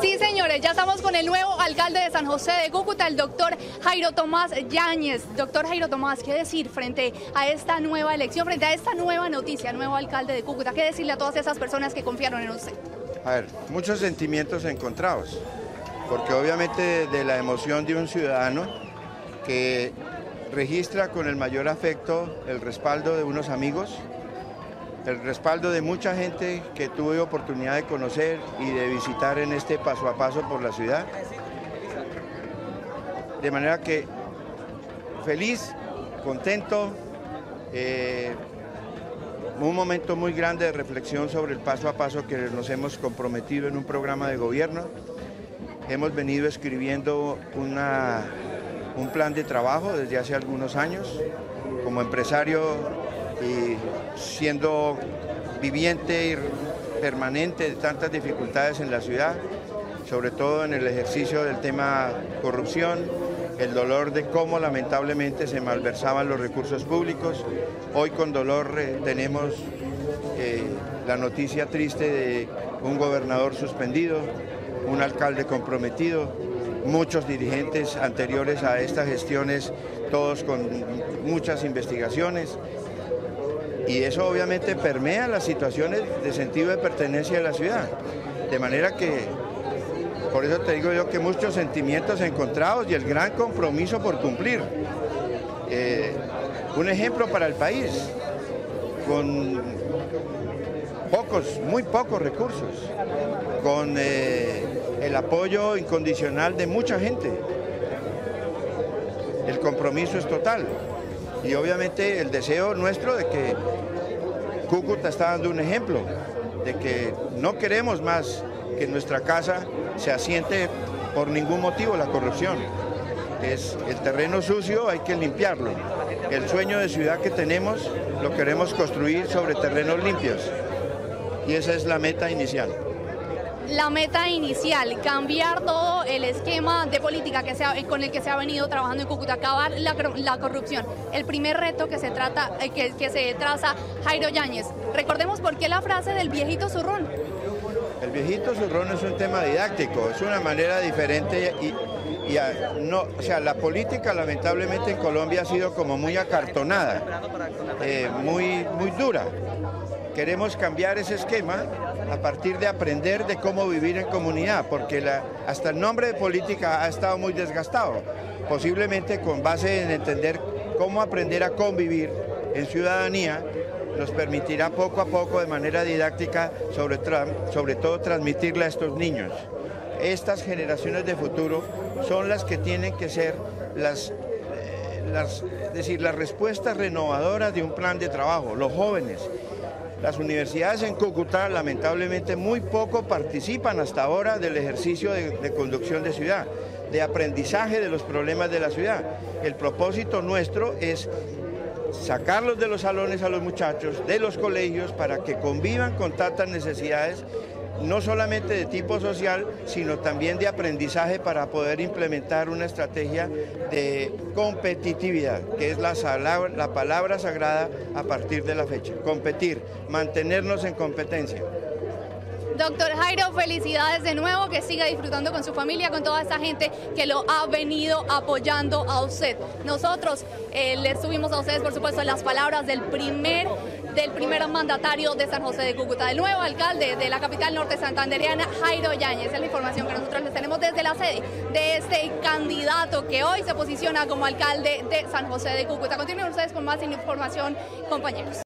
Sí, señores, ya estamos con el nuevo alcalde de San José de Cúcuta, el doctor Jairo Tomás Yáñez. Doctor Jairo Tomás, ¿qué decir frente a esta nueva elección, frente a esta nueva noticia, nuevo alcalde de Cúcuta? ¿Qué decirle a todas esas personas que confiaron en usted? A ver, muchos sentimientos encontrados, porque obviamente de la emoción de un ciudadano que registra con el mayor afecto el respaldo de unos amigos, el respaldo de mucha gente que tuve oportunidad de conocer y de visitar en este paso a paso por la ciudad. De manera que feliz, contento, eh, un momento muy grande de reflexión sobre el paso a paso que nos hemos comprometido en un programa de gobierno. Hemos venido escribiendo un plan de trabajo desde hace algunos años. Como empresario y siendo viviente y permanente de tantas dificultades en la ciudad, sobre todo en el ejercicio del tema corrupción, el dolor de cómo lamentablemente se malversaban los recursos públicos. Hoy con dolor eh, tenemos eh, la noticia triste de un gobernador suspendido, un alcalde comprometido, muchos dirigentes anteriores a estas gestiones, todos con muchas investigaciones y eso obviamente permea las situaciones de sentido de pertenencia de la ciudad. De manera que, por eso te digo yo que muchos sentimientos encontrados y el gran compromiso por cumplir. Eh, un ejemplo para el país, con pocos, muy pocos recursos, con eh, el apoyo incondicional de mucha gente. El compromiso es total y obviamente el deseo nuestro de que Cúcuta está dando un ejemplo, de que no queremos más que nuestra casa se asiente por ningún motivo la corrupción. Es el terreno sucio, hay que limpiarlo. El sueño de ciudad que tenemos lo queremos construir sobre terrenos limpios. Y esa es la meta inicial la meta inicial, cambiar todo el esquema de política que con el que se ha venido trabajando en Cúcuta, acabar la, corrupción. El primer reto que se, trata, eh, que, se traza Jairo Yáñez. Recordemos por qué la frase del viejito zurrón. El viejito zurrón es un tema didáctico, es una manera diferente y, no, o sea, la política lamentablemente en Colombia ha sido como muy acartonada, eh, muy, muy dura. Queremos cambiar ese esquema a partir de aprender de cómo vivir en comunidad, porque hasta el nombre de política ha estado muy desgastado, posiblemente con base en entender cómo aprender a convivir en ciudadanía nos permitirá poco a poco de manera didáctica sobre, todo transmitirle a estos niños. Estas generaciones de futuro son las que tienen que ser las, eh, decir, las respuestas renovadoras de un plan de trabajo, los jóvenes. Las universidades en Cúcuta lamentablemente muy poco participan hasta ahora del ejercicio de, conducción de ciudad, de aprendizaje de los problemas de la ciudad. El propósito nuestro es sacarlos de los salones a los muchachos, de los colegios, para que convivan con tantas necesidades no solamente de tipo social, sino también de aprendizaje para poder implementar una estrategia de competitividad, que es la, la palabra sagrada a partir de la fecha. Competir, mantenernos en competencia. Doctor Jairo, felicidades de nuevo, que siga disfrutando con su familia, con toda esa gente que lo ha venido apoyando a usted. Nosotros eh, les subimos a ustedes, por supuesto, las palabras del primer del primer mandatario de San José de Cúcuta, del nuevo alcalde de la capital norte santandereana, Jairo Yáñez. Es la información que nosotros les tenemos desde la sede de este candidato que hoy se posiciona como alcalde de San José de Cúcuta. Continúen ustedes con más información, compañeros.